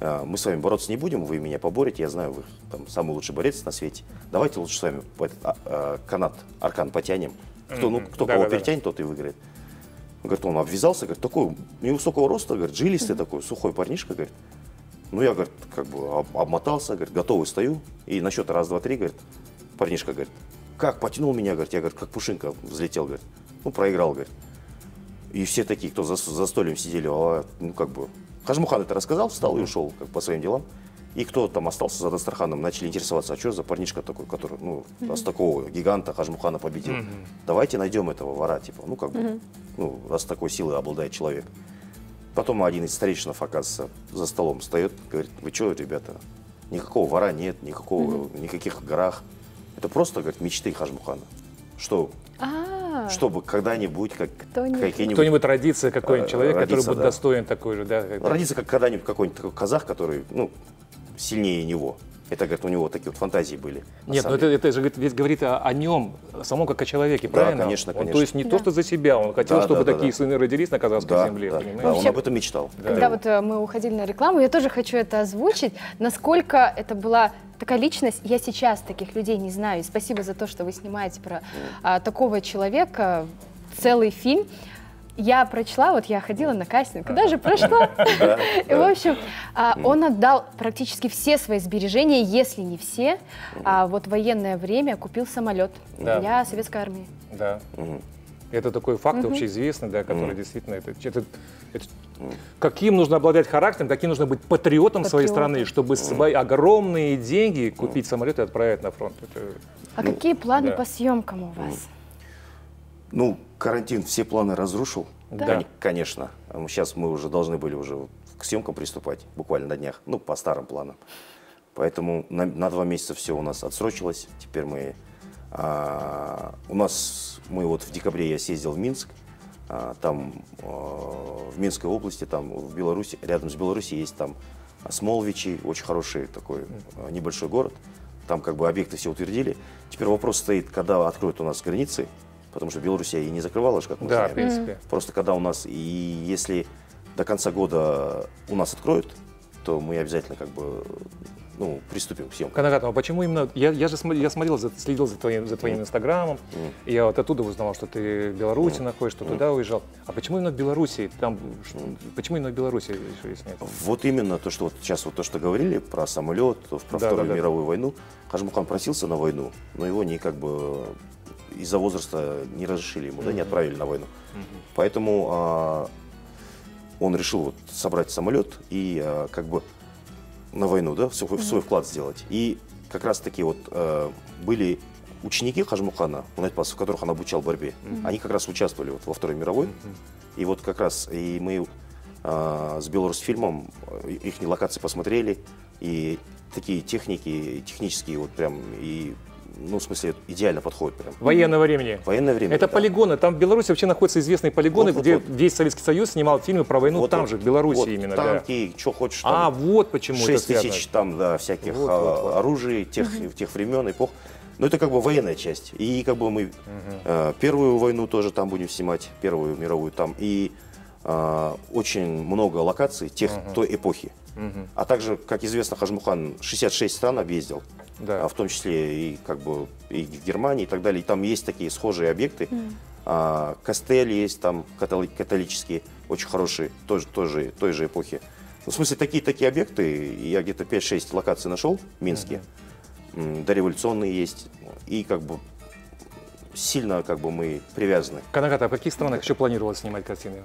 мы с вами бороться не будем, вы меня поборете, я знаю, вы там самый лучший борец на свете. Давайте лучше с вами по- а, а, канат, аркан потянем. Кто, ну, кто Да, кого да, да. перетянет, тот и выиграет. Говорит, он обвязался, говорит, такой невысокого роста, говорит, жилистый такой, сухой парнишка, говорит. Ну, я, говорит, как бы об- обмотался, говорит, готовый стою. И на счет раз, два, три, говорит, парнишка, говорит, как потянул меня, говорит, я, говорит, как пушинка взлетел, говорит. Ну, проиграл, говорит. И все такие, кто за, за столем сидели, а, ну, как бы, Хажмухан это рассказал, встал и ушел как, по своим делам. И кто там остался за Дастарханом, начали интересоваться, а что за парнишка такой, который, ну, Мгм. раз такого гиганта Хажмухана победил. Мгм. Давайте найдем этого вора, типа, ну, как бы, Мгм. ну, раз такой силой обладает человек. Потом один из старейшинов, оказывается, за столом встает, говорит, вы что, ребята, никакого вора нет, никакого, никаких горах. Это просто, говорит, мечты Хажмухана. Что, Чтобы когда-нибудь, как Кто-нибудь. какие-нибудь... кто-нибудь родится, какой-нибудь э, человек, который родится, будет да. достоин такой же, да. как- Родится как когда-нибудь какой-нибудь такой казах, который, ну, сильнее него. Это, говорит, у него такие вот фантазии были. Нет, ну это, это же говорит, ведь говорит о, о нем, о самом как о человеке, Да, правильно? конечно, Он, конечно. то есть не Да. то, что за себя, он хотел, Да, чтобы да, да, такие да. сыны родились на казахской Да, земле, да, понимаете? да, он Вообще- об этом мечтал. Когда вот э, мы уходили на рекламу, я тоже хочу это озвучить, насколько это была такая личность. Я сейчас таких людей не знаю. И спасибо за то, что вы снимаете про а, такого человека целый фильм. Я прочла, вот я ходила на кастинг, даже прошла. И, в общем, а, он отдал практически все свои сбережения, если не все, а вот в военное время купил самолет для советской армии. Да. Это такой факт Мгм. общеизвестный, да, который действительно это, это- это- каким нужно обладать характером, каким нужно быть патриотом своей страны, чтобы свои огромные деньги купить самолет и отправить на фронт. Это- А какие планы да. по съемкам у вас? Ну, карантин все планы разрушил. Да. Кон- Конечно. Сейчас мы уже должны были уже к съемкам приступать, буквально на днях, ну, по старым планам. Поэтому на, на два месяца все у нас отсрочилось. Теперь мы... а, у нас... Мы вот в декабре я съездил в Минск. а, там а, в Минской области, там в Беларуси, рядом с Беларусью есть там Смолвичи, очень хороший такой а, небольшой город. Там как бы объекты все утвердили. Теперь вопрос стоит, когда откроют у нас границы, потому что Белоруссия и не закрывала же, как мы Да, знаем. в принципе. Просто когда у нас, и если до конца года у нас откроют, то мы обязательно как бы ну, приступим к съемкам. Канагатов, а почему именно... Я, я же см- я смотрел, за- следил за твоим, за твоим инстаграмом, и я вот оттуда узнал, что ты в Беларуси находишься, что туда уезжал. А почему именно в Беларуси? Там, ш- почему именно в Беларуси решили снять? Вот именно то, что вот сейчас вот то, что говорили про самолет, про Да, Вторую да, да. мировую войну. Хажмухан просился на войну, но его не как бы из-за возраста не разрешили ему, да, не отправили на войну. Поэтому а, он решил вот собрать самолет и а, как бы на войну, да, свой, Мгм. свой вклад сделать. И как раз таки вот а, были ученики Хажмухана, в которых он обучал борьбе, они как раз участвовали вот во Второй мировой. И вот как раз и мы а, с Белорусфильмом э, их локации посмотрели, и такие техники, технические вот прям, и, ну, в смысле, идеально подходят прям. Военного времени. Военное время. Это да. полигоны. Там в Беларуси вообще находятся известные полигоны, Вот, где вот. весь Советский Союз снимал фильмы про войну Вот, там вот, же, в Беларуси вот, именно. да. Танки, что хочешь. А, там. вот почему это 6 связано. тысяч там, да, всяких Вот, а, вот, вот. оружий тех, тех времен, эпох. Но это как бы военная часть. И как бы мы э, первую войну тоже там будем снимать, первую мировую там. И э, очень много локаций тех Мгм. той эпохи. Мгм. А также, как известно, Хажмухан 66 стран объездил, Да. а в том числе и как бы и в Германии и так далее. И там есть такие схожие объекты. Мгм. А, Костель есть там католи- католические, очень хорошие, тоже, тоже той же эпохи. Ну, в смысле, такие такие объекты, я где-то 5-6 локаций нашел в Минске. М, Дореволюционные есть. И как бы сильно как бы мы привязаны. Канагата, а в каких странах еще планировалось снимать картины?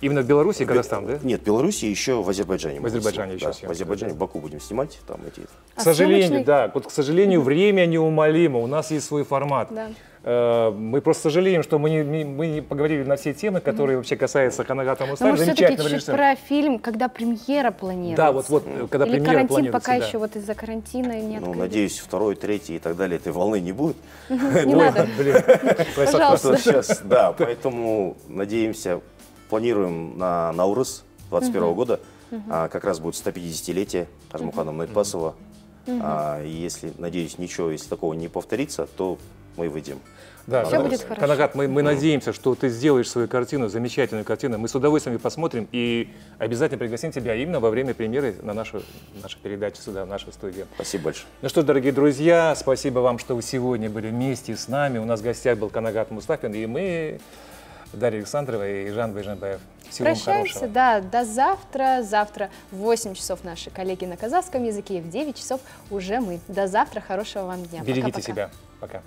Именно в Беларуси и Казахстан, да? Нет, в Беларуси еще в Азербайджане. В Азербайджане еще да, съемки, В Азербайджане, в Баку будем снимать, там эти... К сожалению, да, вот, к сожалению, время неумолимо, у нас есть свой формат. Да. Э, Мы просто сожалеем, что мы не, не- мы не поговорили на все темы, которые вообще касаются Канагата Но Мустафи, может все-таки режиссера. про фильм, когда премьера планируется. Да, вот, вот, когда Или премьера карантин планируется, пока да. еще вот из-за карантина не Ну, открыли. надеюсь, второй, третий и так далее этой волны не будет. Не надо. Блин, Пожалуйста. Сейчас, да, поэтому надеемся, планируем на Наурыз 21 Мгм. года. Мгм. А, как раз будет 150-летие Ажмухана Найтбасова. Мгм. А, и если, надеюсь, ничего, если такого не повторится, то мы выйдем. Да, Наурыз. будет хорошо. Канагат, мы, мы надеемся, что ты сделаешь свою картину, замечательную картину. Мы с удовольствием ее посмотрим и обязательно пригласим тебя именно во время премьеры на нашу, нашу передачу сюда, в нашу студию. Спасибо большое. Ну что ж, дорогие друзья, спасибо вам, что вы сегодня были вместе с нами. У нас в гостях был Канагат Мустафин, и мы, Дарья Александрова и Жан Байжанбаев. Всего вам Прощаемся, хорошего. да, до завтра. Завтра в 8 часов наши коллеги на казахском языке, и в 9 часов уже мы. До завтра, хорошего вам дня. Берегите Пока-пока. себя. Пока.